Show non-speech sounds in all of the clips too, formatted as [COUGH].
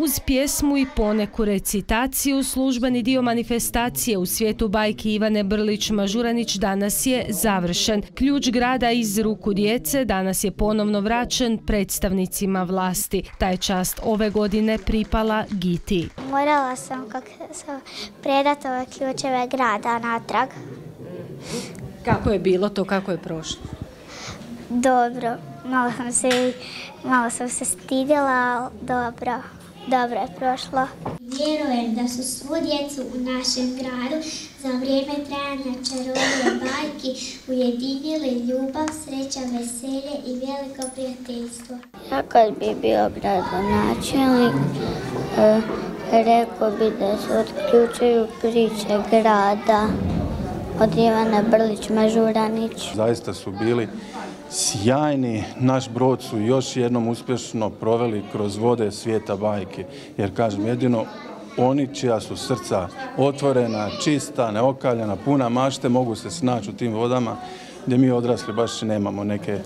Uz pjesmu i poneku recitaciju službeni dio manifestacije u svijetu bajki Ivane Brlić-Mažuranić danas je završen. Ključ grada iz ruku djece danas je ponovno vraćen predstavnicima vlasti. Taj čast ove godine pripala Giti. Morala sam kako sam predat ove ključeve grada natrag. Kako je bilo to, kako je prošlo? Dobro, malo sam se, malo sam se stidjela, ali dobro, dobro je prošlo. Vjerujem da su svu djecu u našem gradu za vrijeme trajanja čarolije [LAUGHS] bajki ujedinili ljubav, sreća, veselje i veliko prijateljstvo. Ja kad bi bio gradonačelnik, e, rekao bi da se otključuju priče grada od Ivana Brlić-Mažuranić. Zaista su bili sjajni. Naš brod su još jednom uspješno proveli kroz vode svijeta bajke. Jer kažem, jedino oni čija su srca otvorena, čista, neokaljena, puna mašte mogu se snaći u tim vodama gdje mi odrasli baš nemamo neke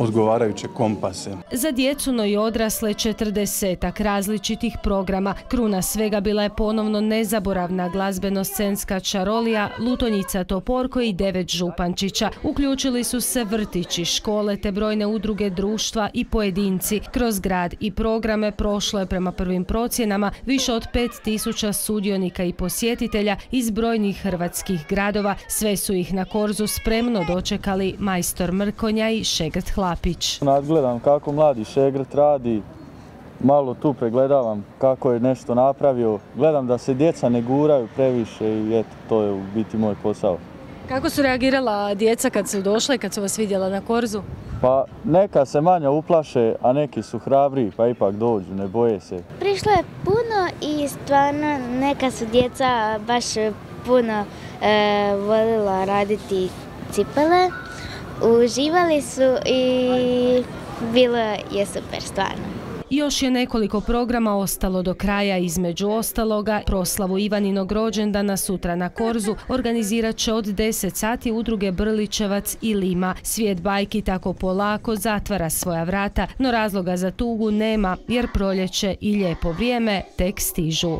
odgovarajuće kompase. Za djecu no i odrasle četrdesetak različitih programa. Kruna svega bila je ponovno nezaboravna glazbeno-scenska čarolija, Lutonjica Toporko i devet župančića. Uključili su se vrtići, škole te brojne udruge društva i pojedinci. Kroz grad i programe prošlo je prema prvim procjenama više od 5000 sudionika i posjetitelja iz brojnih hrvatskih gradova. Sve su ih na korzu spremno dočekali majstor Mrkonja i Šegrt Hla. Papić. Nadgledam kako mladi Šegrt radi, malo tu pregledavam kako je nešto napravio. Gledam da se djeca ne guraju previše i eto, to je u biti moj posao. Kako su reagirala djeca kad su došle i kad su vas vidjela na korzu? Pa neka se manja uplaše, a neki su hrabri pa ipak dođu, ne boje se. Prišlo je puno i stvarno neka su djeca baš puno e, volila raditi cipele uživali su i bilo je super stvarno. Još je nekoliko programa ostalo do kraja, između ostaloga proslavu Ivaninog rođendana sutra na Korzu organizirat će od 10 sati udruge Brličevac i Lima. Svijet bajki tako polako zatvara svoja vrata, no razloga za tugu nema jer proljeće i lijepo vrijeme tek stižu.